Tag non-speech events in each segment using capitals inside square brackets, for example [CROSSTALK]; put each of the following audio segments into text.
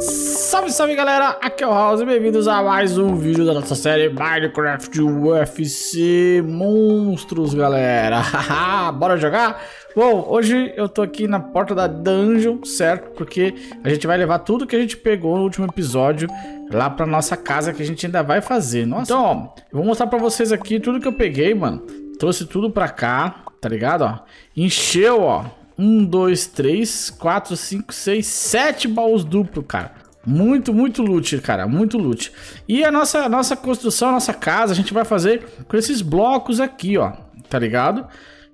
Salve, salve galera, aqui é o House, bem-vindos a mais um vídeo da nossa série Minecraft UFC Monstros, galera [LAUGHS] Bora jogar? Bom, hoje eu tô aqui na porta da dungeon, certo? Porque a gente vai levar tudo que a gente pegou no último episódio lá pra nossa casa que a gente ainda vai fazer Nossa. Então, ó, eu vou mostrar pra vocês aqui tudo que eu peguei, mano Trouxe tudo pra cá, tá ligado, ó Encheu, ó um, dois, três, quatro, cinco, seis, sete baús duplo, cara. Muito, muito loot, cara, muito loot. E a nossa, nossa construção, a nossa casa, a gente vai fazer com esses blocos aqui, ó, tá ligado?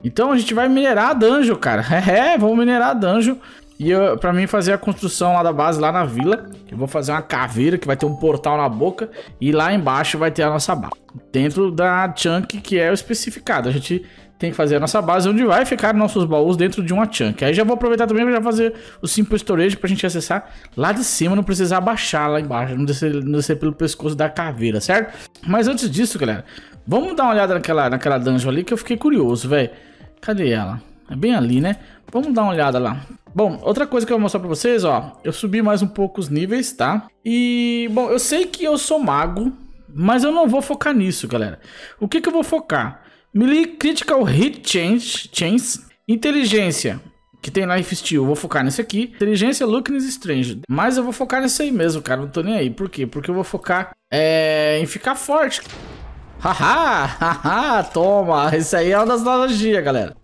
Então a gente vai minerar dungeon, cara. [LAUGHS] É, vamos minerar dungeon. E eu, pra mim fazer a construção lá da base, lá na vila, eu vou fazer uma caveira que vai ter um portal na boca e lá embaixo vai ter a nossa base. Dentro da chunk que é o especificado. A gente tem que fazer a nossa base, onde vai ficar nossos baús dentro de uma chunk. Aí já vou aproveitar também para fazer o Simple Storage pra gente acessar lá de cima, não precisar baixar lá embaixo, não descer, não descer pelo pescoço da caveira, certo? Mas antes disso, galera, vamos dar uma olhada naquela, naquela dungeon ali que eu fiquei curioso, velho. Cadê ela? É bem ali, né? Vamos dar uma olhada lá. Bom, outra coisa que eu vou mostrar pra vocês, ó. Eu subi mais um pouco os níveis, tá? E, bom, eu sei que eu sou mago, mas eu não vou focar nisso, galera. O que que eu vou focar? Melee Critical Hit Change, Chance. Inteligência, que tem Life Steal. Vou focar nesse aqui. Inteligência Looking Strange. Mas eu vou focar nesse aí mesmo, cara. Não tô nem aí. Por quê? Porque eu vou focar é, em ficar forte. Haha, haha, toma. Isso aí é uma das analogias, galera.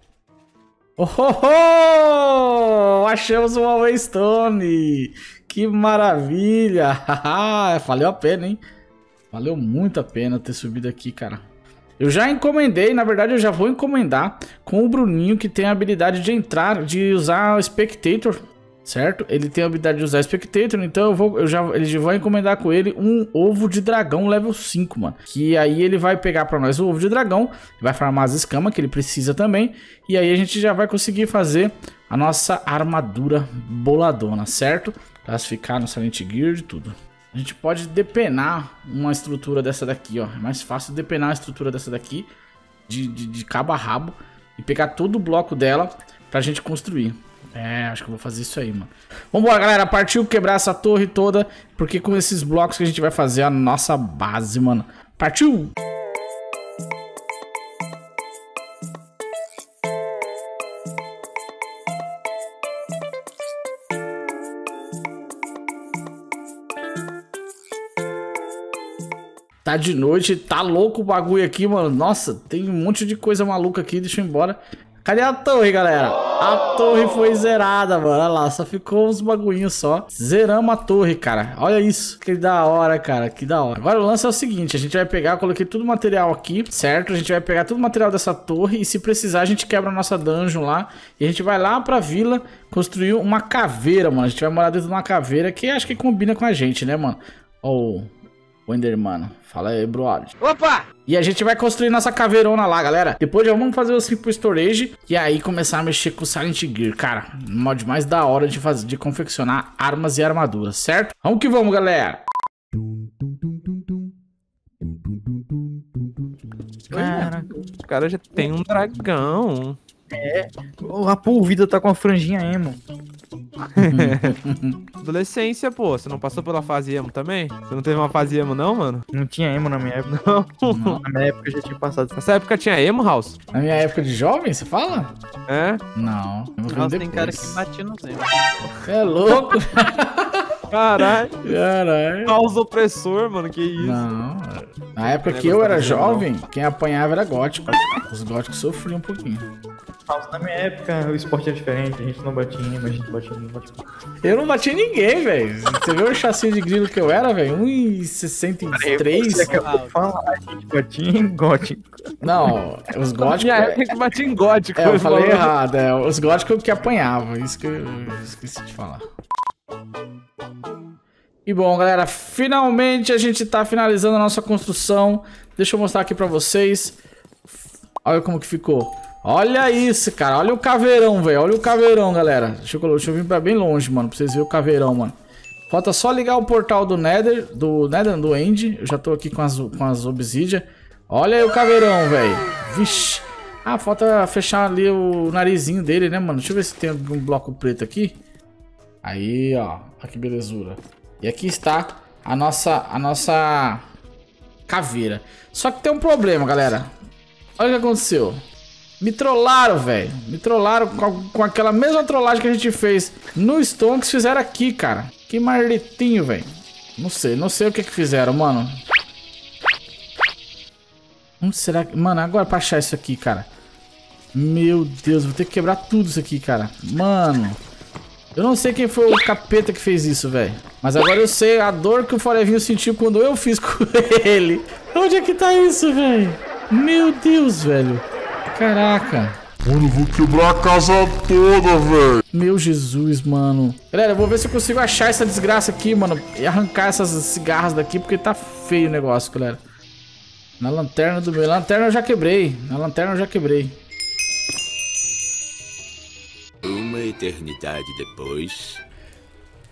Oh, oh, oh! Achamos uma Waystone. Que maravilha. [LAUGHS] Valeu a pena, hein? Valeu muito a pena ter subido aqui, cara. Eu já encomendei, na verdade eu já vou encomendar com o Bruninho que tem a habilidade de entrar, de usar o Spectator, certo? Ele tem a habilidade de usar Spectator, então eu vou, eu já, ele vou encomendar com ele um ovo de dragão level 5, mano. Que aí ele vai pegar pra nós o ovo de dragão, vai farmar as escamas que ele precisa também, e aí a gente já vai conseguir fazer a nossa armadura boladona, certo? Classificar no Silent Gear e tudo. A gente pode depenar uma estrutura dessa daqui, ó. É mais fácil depenar uma estrutura dessa daqui, de, de, de cabo a rabo, e pegar todo o bloco dela pra gente construir. É, acho que eu vou fazer isso aí, mano. Vambora, galera. Partiu quebrar essa torre toda, porque com esses blocos que a gente vai fazer a nossa base, mano. Partiu! Tá de noite, tá louco o bagulho aqui, mano. Nossa, tem um monte de coisa maluca aqui, deixa eu ir embora. Cadê a torre, galera? A torre foi zerada, mano. Olha lá, só ficou uns bagulhinhos só. Zeramos a torre, cara. Olha isso. Que da hora, cara. Que da hora. Agora o lance é o seguinte: a gente vai pegar, coloquei tudo o material aqui, certo? A gente vai pegar todo o material dessa torre e se precisar a gente quebra a nossa dungeon lá. E a gente vai lá pra vila construir uma caveira, mano. A gente vai morar dentro de uma caveira que acho que combina com a gente, né, mano? Ó, oh, o Endermano. Fala aí, brother. Opa! E a gente vai construir nossa caveirona lá, galera. Depois já vamos fazer o Simple Storage. E aí começar a mexer com o Silent Gear. Cara, um mod mais da hora de, fazer, de confeccionar armas e armaduras, certo? Vamos que vamos, galera. Cara, os caras já tem um dragão. É. A polvida tá com a franjinha emo. [LAUGHS] Adolescência, pô. Você não passou pela fase emo também? Você não teve uma fase emo, não, mano? Não tinha emo na minha época. Não. Na minha época eu já tinha passado. Nessa época tinha emo, House? Na minha época de jovem, você fala? É? Não. Nossa, tem cara que batia nos emo. É louco? [LAUGHS] Caralho. Caralho. Caos opressor, mano. Que isso. Não. Na época que eu era jovem, quem apanhava era gótico. Os góticos sofriam um pouquinho. Na minha época o esporte era diferente, a gente não batia em emo, a gente batia em batia. Eu não bati em ninguém, velho. Você viu o chassi de grilo que eu era, velho? 1,63? Você acabou de falar, a gente batia em gótico. Não, os góticos. Minha época que batia em gótico. É, eu falei errado. É, os góticos que apanhavam. Isso que eu esqueci de falar. E bom, galera, finalmente a gente tá finalizando a nossa construção. Deixa eu mostrar aqui pra vocês. Olha como que ficou. Olha isso, cara. Olha o caveirão, velho. Olha o caveirão, galera. Deixa eu, deixa eu vir pra bem longe, mano. Pra vocês verem o caveirão, mano. Falta só ligar o portal do Nether, do Nether, do End. Eu já tô aqui com as, com as obsidian. Olha aí o caveirão, velho. Vixe. Ah, falta fechar ali o narizinho dele, né, mano? Deixa eu ver se tem algum bloco preto aqui. Aí, ó. Olha que belezura. E aqui está a nossa, a nossa caveira. Só que tem um problema, galera. Olha o que aconteceu. Me trollaram, velho. Me trollaram com, com, aquela mesma trollagem que a gente fez no Stonks. Fizeram aqui, cara. Que marletinho, velho. Não sei, não sei o que que fizeram, mano. Onde será que... Mano, agora pra achar isso aqui, cara. Meu Deus, vou ter que quebrar tudo isso aqui, cara. Mano. Eu não sei quem foi o capeta que fez isso, velho. Mas agora eu sei a dor que o Forevinho sentiu quando eu fiz [LAUGHS] com ele. Onde é que tá isso, velho? Meu Deus, velho. Caraca. Mano, eu vou quebrar a casa toda, velho. Meu Jesus, mano. Galera, eu vou ver se eu consigo achar essa desgraça aqui, mano. E arrancar essas cigarras daqui, porque tá feio o negócio, galera. Na lanterna do meu. lanterna eu já quebrei. Na lanterna eu já quebrei. Eternidade depois.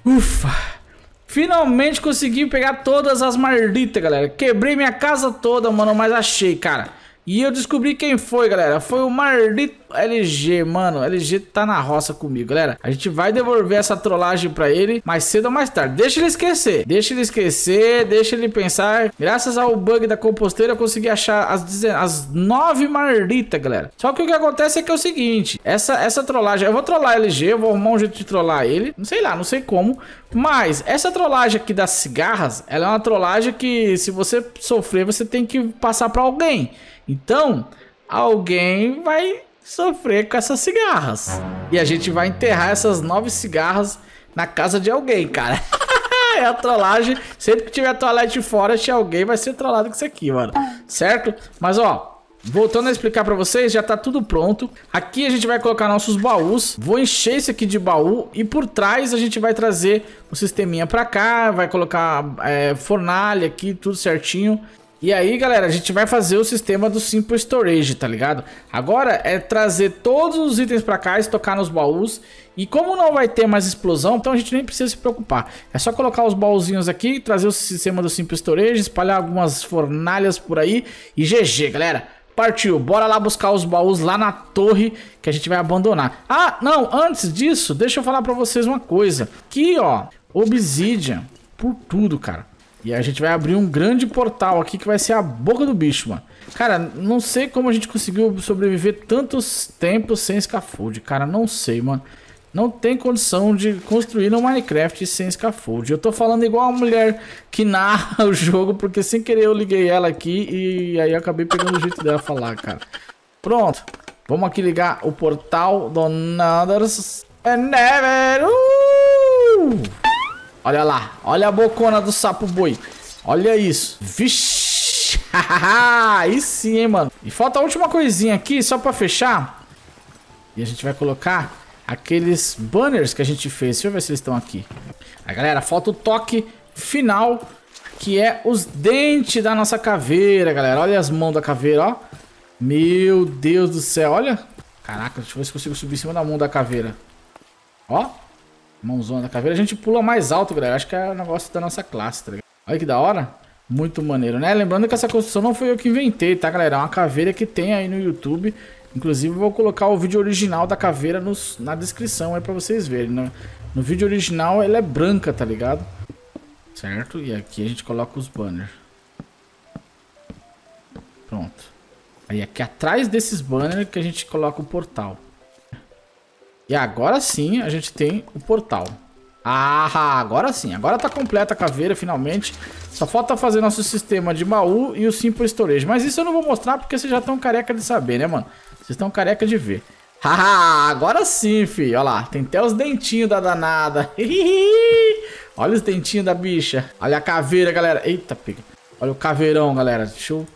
Ufa! Finalmente consegui pegar todas as malditas, galera. Quebrei minha casa toda, mano, mas achei, cara. E eu descobri quem foi, galera. Foi o maldito LG, mano. LG tá na roça comigo, galera. A gente vai devolver essa trollagem pra ele mais cedo ou mais tarde. Deixa ele esquecer. Deixa ele esquecer, deixa ele pensar. Graças ao bug da composteira, eu consegui achar as, as nove malditas, galera. Só que o que acontece é que é o seguinte. Essa, essa trollagem... Eu vou trollar LG, eu vou arrumar um jeito de trollar ele. Não sei lá, não sei como. Mas essa trollagem aqui das cigarras, ela é uma trollagem que se você sofrer, você tem que passar pra alguém. Então, alguém vai sofrer com essas cigarras. E a gente vai enterrar essas nove cigarras na casa de alguém, cara. [LAUGHS] é a trollagem. Sempre que tiver toalete fora, se alguém vai ser trollado com isso aqui, mano. Certo? Mas, ó, Voltando a explicar pra vocês, já tá tudo pronto. Aqui a gente vai colocar nossos baús. Vou encher esse aqui de baú. E por trás a gente vai trazer o sisteminha pra cá. Vai colocar é, fornalha aqui, tudo certinho. E aí, galera, a gente vai fazer o sistema do Simple Storage, tá ligado? Agora é trazer todos os itens pra cá, estocar nos baús. E como não vai ter mais explosão, então a gente nem precisa se preocupar. É só colocar os baúzinhos aqui, trazer o sistema do Simple Storage, espalhar algumas fornalhas por aí. E GG, galera. Partiu, bora lá buscar os baús lá na torre que a gente vai abandonar. Ah, não, antes disso, deixa eu falar pra vocês uma coisa. Aqui, ó, Obsidian, por tudo, cara. E a gente vai abrir um grande portal aqui que vai ser a boca do bicho, mano. Cara, não sei como a gente conseguiu sobreviver tantos tempos sem scaffold. Cara, não sei, mano. Não tem condição de construir no Minecraft sem scaffold. Eu tô falando igual a mulher que narra [LAUGHS] o jogo, porque sem querer eu liguei ela aqui e aí acabei pegando o jeito dela falar, cara. Pronto. Vamos aqui ligar o portal do Nethers and Never. Uh! Olha lá. Olha a bocona do sapo boi. Olha isso. Vixe. [LAUGHS] Aí sim, hein, mano. E falta a última coisinha aqui, só pra fechar. E a gente vai colocar aqueles banners que a gente fez. Deixa eu ver se eles estão aqui. Aí, galera, falta o toque final, que é os dentes da nossa caveira, galera. Olha as mãos da caveira, ó. Meu Deus do céu, olha. Caraca, deixa eu ver se consigo subir em cima da mão da caveira. Ó. Mãozona da caveira. A gente pula mais alto, galera. Acho que é o negócio da nossa classe, tá ligado? Olha que da hora. Muito maneiro, né? Lembrando que essa construção não foi eu que inventei, tá, galera? É uma caveira que tem aí no YouTube. Inclusive, eu vou colocar o vídeo original da caveira nos, na descrição aí pra vocês verem. Né? no vídeo original, ela é branca, tá ligado? Certo? E aqui a gente coloca os banners. Pronto. Aí aqui atrás desses banners que a gente coloca o portal. E agora sim a gente tem o portal. Ah, agora sim. Agora tá completa a caveira, finalmente. Só falta fazer nosso sistema de baú e o Simple Storage. Mas isso eu não vou mostrar porque vocês já estão careca de saber, né, mano? Vocês estão careca de ver. [LAUGHS] Haha, agora sim, filho. Olha lá, tem até os dentinhos da danada. [LAUGHS] Olha os dentinhos da bicha. Olha a caveira, galera. Eita, pega. Olha o caveirão, galera. Deixa eu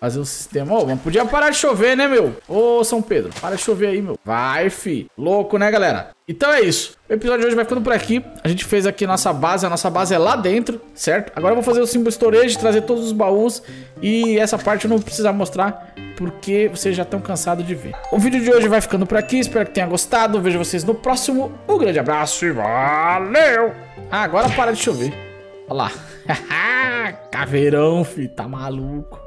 Fazer um sistema. Ô, oh, podia parar de chover, né, meu? Ô, São Pedro, para de chover aí, meu. Vai, fi. Louco, né, galera? Então é isso. O episódio de hoje vai ficando por aqui. A gente fez aqui nossa base. A nossa base é lá dentro, certo? Agora eu vou fazer o símbolo storage, trazer todos os baús. E essa parte eu não vou precisar mostrar, porque vocês já estão cansados de ver. O vídeo de hoje vai ficando por aqui. Espero que tenha gostado. Vejo vocês no próximo. Um grande abraço e valeu! Ah, agora para de chover. Olha lá. [LAUGHS] Caveirão, fi. Tá maluco.